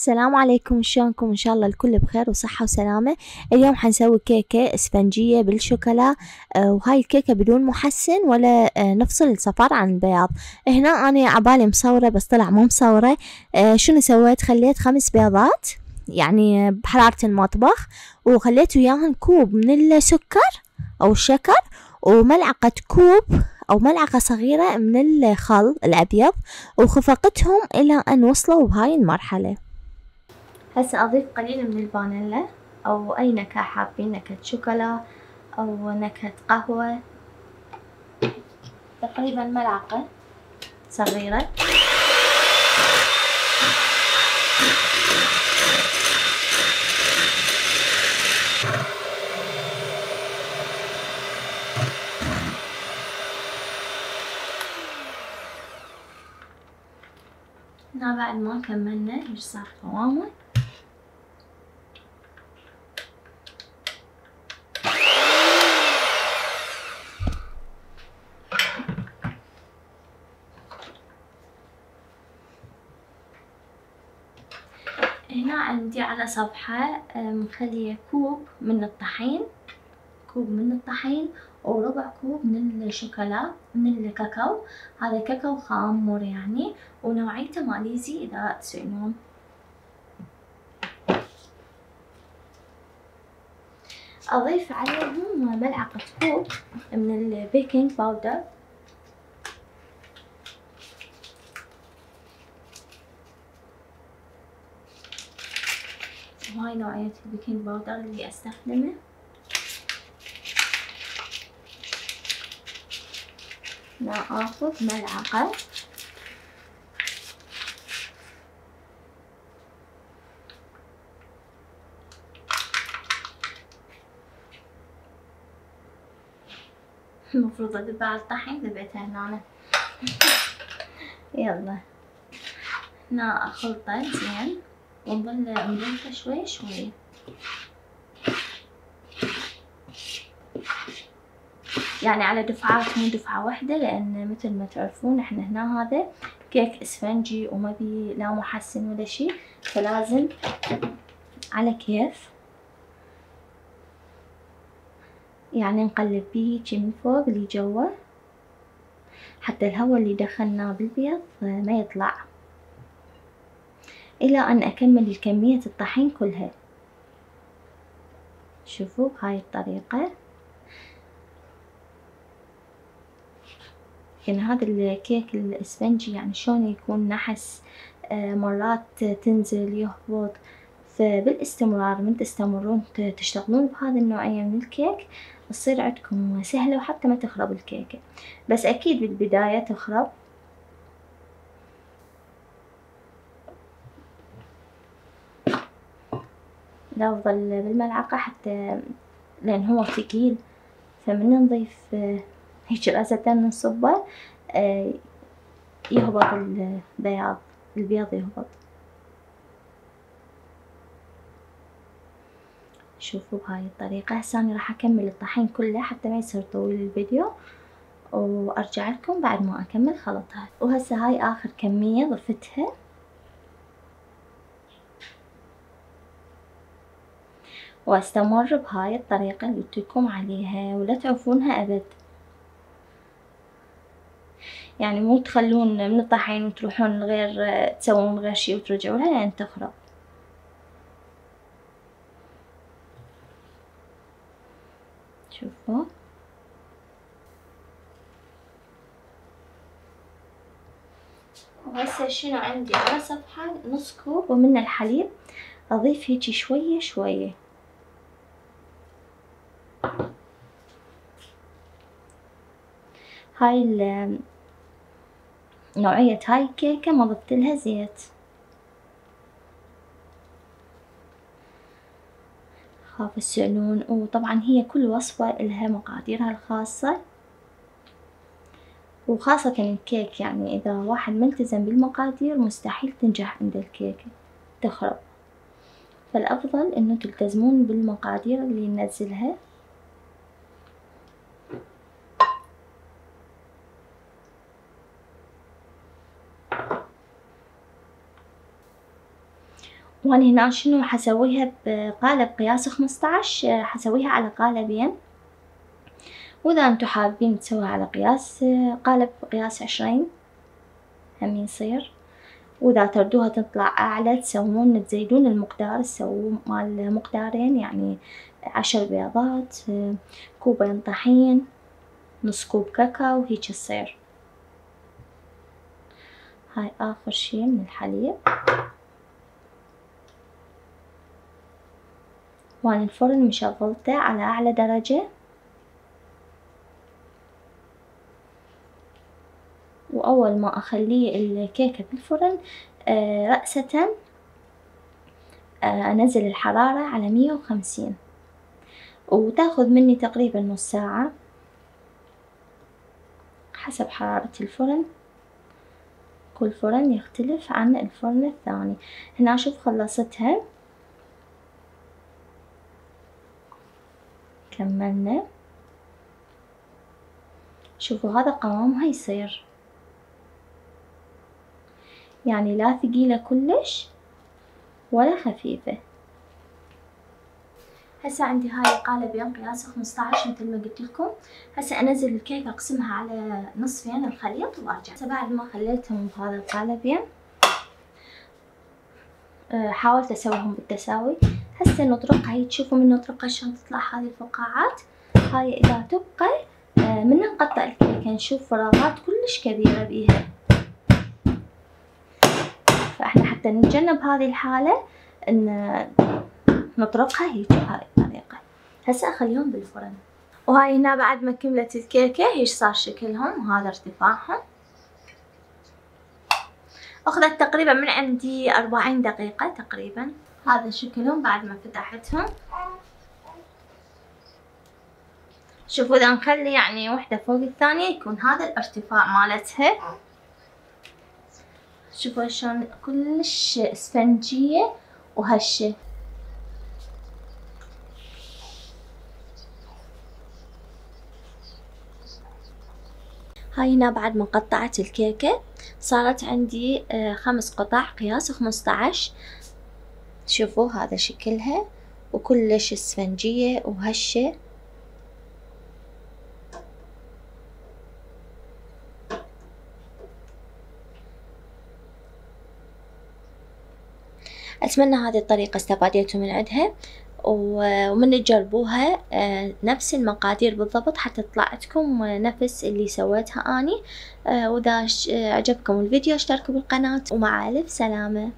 السلام عليكم شلونكم؟ إن شاء الله الكل بخير وصحة وسلامة. اليوم حنسوي كيكة إسفنجية بالشوكولا. آه، وهاي الكيكة بدون محسن ولا آه، نفصل الصفار عن البياض. هنا أنا عبالي مصورة بس طلع مو مصورة. آه، شنو سويت؟ خليت خمس بيضات يعني بحرارة المطبخ وخليت وياهن كوب من السكر أو الشكر وملعقة كوب أو ملعقة صغيرة من الخل الأبيض وخفقتهم إلى أن وصلوا بهاي المرحلة. هسه أضيف قليل من الفانيلا أو أي نكهة حابين نكهة شوكولا أو نكهة قهوة. تقريبا ملعقة صغيرة. هنا بعد ما كملنا إيش صار قوامه هنا عندي على صفحة مخلية كوب من الطحين. كوب من الطحين وربع كوب من الشوكولا من الكاكاو. هذا كاكاو خام يعني ونوعيته ماليزي إذا تسألون أضيف عليهم ملعقة كوب من ال baking powder وهاي نوعية ال baking powder اللي أستخدمه لا آخذ ملعقة المفروض أدبها على الطحين ذبيتها هنا يلا. هنا أخلطه زين. ونظل نضيفه شوي شوي يعني على دفعات مو دفعة واحدة لأن مثل ما تعرفون إحنا هنا هذا كيك إسفنجي وما بي لا محسن ولا شي فلازم على كيف. يعني نقلب بيه هيجي من فوق لجوا حتى الهواء اللي دخلناه بالبيض ما يطلع. إلى أن أكمل كمية الطحين كلها. شوفوا بهاي الطريقة. يعني هذا الكيك الإسفنجي يعني شلون يكون نحس آه، مرات تنزل يهبط. فبالاستمرار من تستمرون تشتغلون بهذه النوعية من الكيك تصير عندكم سهلة وحتى ما تخرب الكيكة بس أكيد بالبداية تخرب. لا أفضل بالملعقة حتى لأن هو ثقيل فمن نضيف آه، هيك نصبه آه، يهبط البياض البياض يهبط. شوفوا بهاي الطريقة. هسه راح أكمل الطحين كله حتى ما يصير طويل الفيديو. وأرجع لكم بعد ما أكمل خلطها. وهسه هاي آخر كمية ضفتها. واستمر بهاي الطريقة اللي قلت لكم عليها ولا تعوفونها أبد. يعني مو تخلون من الطحين وتروحون غير تسوون غير شي وترجعوا لها لين تخرب. شوفوا. وهسه شنو عندي؟ على صفحة نص كوب ومن الحليب. أضيف هيجي شوية شوية. هاي نوعية هاي الكيكة ما ضفت لها زيت. خاف تسألون وطبعا هي كل وصفة إلها مقاديرها الخاصة. وخاصة الكيك يعني إذا واحد ملتزم بالمقادير مستحيل تنجح عند الكيكة تخرب. فالأفضل إنه تلتزمون بالمقادير اللي ننزلها وأنا هنا شنو حسويها بقالب قياس خمسطعش حسويها على قالبين. وإذا أنتو حابين تسويها على قياس قالب قياس عشرين هم يصير. وإذا تردوها تطلع أعلى تسوون تزيدون المقدار تسوون مال مقدارين يعني عشر بيضات كوبين طحين نص كوب كاكاو هيج تصير. هاي آخر شي من الحليب. وأنا الفرن مشغلته على أعلى درجة. وأول ما أخليه الكيكة بالفرن آه رأسة آه أنزل الحرارة على مية وخمسين. وتأخذ مني تقريبا نص ساعة حسب حرارة الفرن. كل فرن يختلف عن الفرن الثاني. هنا شوف خلصتها. كملنا شوفوا هذا قوامها يصير. يعني لا ثقيلة كلش ولا خفيفة. هسه عندي هاي القالبين قياسه خمسطعش مثل ما قلت لكم. هسه أنزل الكيك أقسمها على نصفين الخليط وأرجع. هسه بعد ما خليتهم بهذا القالبين آه، حاولت أسويهم بالتساوي. هسه نطرقها هي تشوفوا من نطرقها شلون تطلع هذه الفقاعات. هاي إذا تبقى آه، من نقطع الكيكة نشوف فراغات كلش كبيرة بيها. فإحنا حتى نتجنب هذه الحالة إن نطرقها هيك بهاي الطريقة. هسه أخليهم بالفرن. وهاي هنا بعد ما كملت الكيكة هيش صار شكلهم؟ وهذا ارتفاعهم. أخذت تقريبا من عندي أربعين دقيقة تقريبا. هذا شكلهم بعد ما فتحتهم. شوفوا إذا نخلي يعني وحدة فوق الثانية يكون هذا الارتفاع مالتها. شوفوا شلون كلش اسفنجية وهشة. هاي هنا بعد ما قطعت الكيكة صارت عندي آه، خمس قطع قياس خمسطعش شوفوا هذا شكلها وكلش إسفنجية وهشة. أتمنى هذه الطريقة استفاديتوا من عندها ومن تجربوها آه، نفس المقادير بالضبط حتى تطلع نفس اللي سويتها أني. آه، وإذا عجبكم الفيديو اشتركوا بالقناة. ومع ألف سلامة.